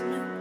basement.